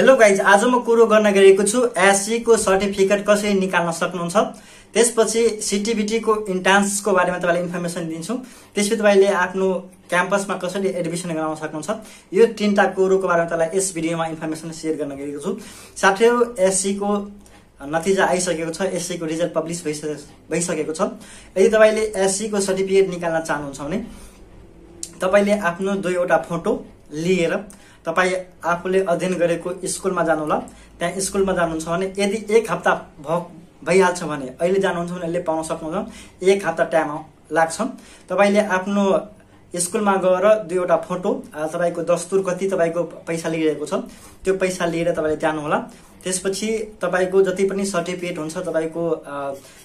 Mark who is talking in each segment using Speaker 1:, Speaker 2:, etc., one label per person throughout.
Speaker 1: Hello guys आज म कुरो गर्न गएको छु एससीको सर्टिफिकेट कसरी निकाल्न सक्नुहुन्छ? त्यसपछि सिटिबिटीको इन्ट्रान्सको बारेमा तपाईँलाई इन्फर्मेसन दिन्छु। त्यसपछि तपाईँले आफ्नो क्याम्पसमा कसरी एडमिसन गराउन सक्नुहुन्छ? यो तिनवटा कुरोको बारेमा तपाईँलाई यस भिडियोमा इन्फर्मेसन सेयर गर्न गएको छु। साथैहरू एससीको नतिजा आइसकेको छ। एससीको रिजल्ट पब्लिस भइसके भइसकेको छ। यदि तपाईँले एससीको सर्टिफिकेट निकाल्न चाहनुहुन्छ भने तपाईँले आफ्नो दुईवटा फोटो लिएर तपाईँ आफूले अध्ययन गरेको स्कुलमा जानुहोला। त्यहाँ स्कुलमा जानुहुन्छ भने यदि एक हप्ता भ भइहाल्छ भने अहिले जानुहुन्छ भने अहिले पाउन सक्नुहुन्छ। एक हप्ता टाइम लाग्छ। तपाईँले आफ्नो स्कुलमा गएर दुईवटा फोटो तपाईँको दस्तुर कति तपाईँको पैसा लिइरहेको छ त्यो पैसा लिएर तपाईँले जानुहोला। त्यसपछि तपाईँको जति पनि सर्टिफिकेट हुन्छ तपाईँको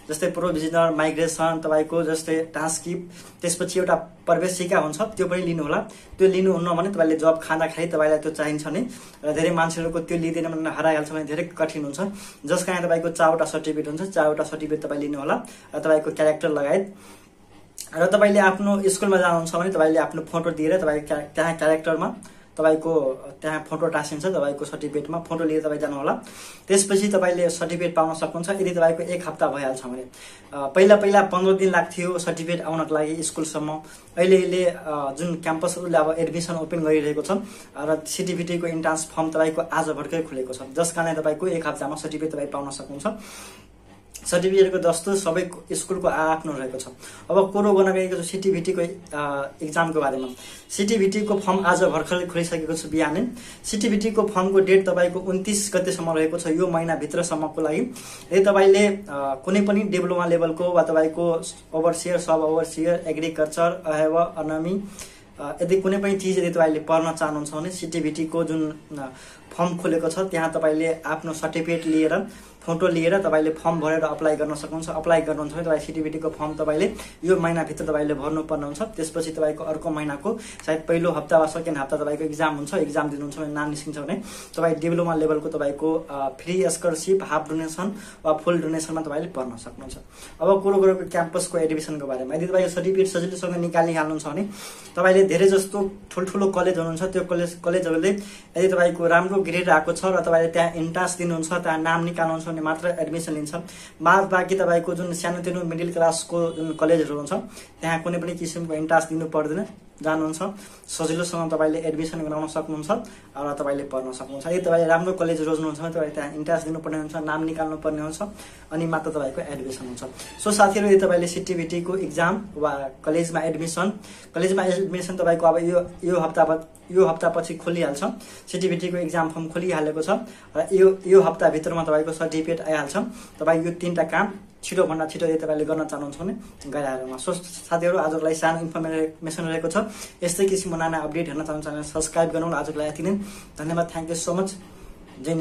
Speaker 1: जस्तै प्रोभिजनल माइग्रेसन तपाईँको जस्तै ट्रान्सक्रिप त्यसपछि एउटा प्रवेशिका हुन्छ त्यो पनि लिनुहोला। त्यो लिनुहुन्न भने तपाईँले जब खाँदाखेरि तपाईँलाई त्यो चाहिन्छ नि र धेरै मान्छेहरूको त्यो लिँदैन भने हराइहाल्छ भने धेरै कठिन हुन्छ। जस कारण तपाईँको चारवटा सर्टिफिकेट हुन्छ चारवटा सर्टिफिकेट तपाईँ लिनुहोला र तपाईँको क्यारेक्टर लगायत। र तपाईँले आफ्नो स्कुलमा जानुहुन्छ भने तपाईँले आफ्नो फोटो दिएर तपाईँ त्यहाँ क्यारेक्टरमा तपाईँको त्यहाँ फोटो टाँसिन्छ तपाईँको सर्टिफिकेटमा फोटो लिएर तपाईँ जानुहोला। त्यसपछि तपाईँले सर्टिफिकेट पाउन सक्नुहुन्छ यदि तपाईँको एक हप्ता भइहाल्छ भने। पहिला पहिला पन्ध्र दिन लाग्थ्यो सर्टिफिकेट आउनको लागि स्कुलसम्म। अहिले अहिले जुन क्याम्पसहरूले अब एडमिसन ओपन गरिरहेको छ र सिटिभिटीको इन्ट्रान्स फर्म तपाईँको आज भर्खरै खुलेको छ। जस कारण तपाईँको एक हप्तामा सर्टिफिकेट तपाईँ पाउन सक्नुहुन्छ। सर्टिफिकेटको जस्तो सबै स्कुलको आफ्नो रहेको छ। अब कुरो गर्न गएको छु सिटिभिटीको इक्जामको बारेमा। सिटिभिटीको फर्म आज भर्खरै खोलिसकेको छु बिहानै। सिटिभिटीको फर्मको डेट तपाईँको उन्तिस गतेसम्म रहेको छ यो महिनाभित्रसम्मको लागि। यदि तपाईँले कुनै पनि डिप्लोमा लेभलको वा तपाईँको ओभरसियर सब ओभरसियर एग्रिकल्चर अहेव अनमी यदि कुनै पनि चिज यदि तपाईँले पढ्न चाहनुहुन्छ भने सिटिभिटीको जुन फर्म खोलेको छ त्यहाँ तपाईँले आफ्नो सर्टिफिकेट लिएर फोटो लिएर तपाईँले फर्म भरेर अप्लाई गर्न सक्नुहुन्छ। अप्लाई गर्नुहुन्छ भने तपाईँ सिटिभिटीको फर्म तपाईँले यो महिनाभित्र तपाईँले भर्नुपर्ने हुन्छ। त्यसपछि तपाईँको अर्को महिनाको सायद पहिलो हप्ता वा सेकेन्ड हप्ता तपाईँको इक्जाम हुन्छ। इक्जाम दिनुहुन्छ भने नाम निस्किन्छ भने तपाईँ डिप्लोमा लेभलको तपाईँको फ्री स्कलरसिप हाफ डोनेसन वा फुल डोनेसनमा तपाईँले पढ्न सक्नुहुन्छ। अब कुरो कुरोको क्याम्पसको एडमिसनको बारेमा। यदि तपाईँको सर्टिफिकेट सजिलोसँग निकालिहाल्नुहुन्छ भने तपाईँले धेरै जस्तो ठुल्ठुलो कलेज हुनुहुन्छ। त्यो कलेज कलेजहरूले यदि तपाईँको राम्रो ग्रेड आएको छ र तपाईँले त्यहाँ इन्ट्रान्स दिनुहुन्छ त्यहाँ नाम निकाल्नुहुन्छ भने मात्र एडमिसन लिन्छ बाद बाँकी तपाईँको जुन सानोतिनो मिडल क्लासको जुन कलेजहरू हुन्छ त्यहाँ कुनै पनि किसिमको इन्ट्रान्स दिनु पर्दैन। जानुहुन्छ। सजिलोसँग तपाईँले एडमिसन गराउन सक्नुहुन्छ र तपाईँले पढ्न सक्नुहुन्छ। यदि तपाईँले राम्रो कलेज रोज्नुहुन्छ भने तपाईँ त्यहाँ इन्ट्रान्स दिनुपर्ने हुन्छ नाम निकाल्नु पर्ने हुन्छ अनि मात्र तपाईँको एडमिसन हुन्छ। सो साथीहरू यदि तपाईँले सिटिभिटीको इक्जाम वा कलेजमा एडमिसन कलेजमा एडमिसन तपाईँको अब यो यो हप्ता यो हप्तापछि खोलिहाल्छ। सिटिभिटीको इक्जाम फर्म खोलिहालेको छ र यो यो हप्ताभित्रमा तपाईँको सर्टिफिकेट आइहाल्छ। तपाईँ यो तिनवटा काम छिटोभन्दा छिटो यदि तपाईँले गर्न चाहनुहुन्छ भने गइहाल्नुमा सो साथीहरू आजको सानो इन्फर्मेसन रहेको छ। यस्तै किसिमको नाना अपडेट हेर्न चाहनुहुन्छ भने सब्सक्राइब गर्नु आजको लागि यति नै। धन्यवाद। Thank you so much Jay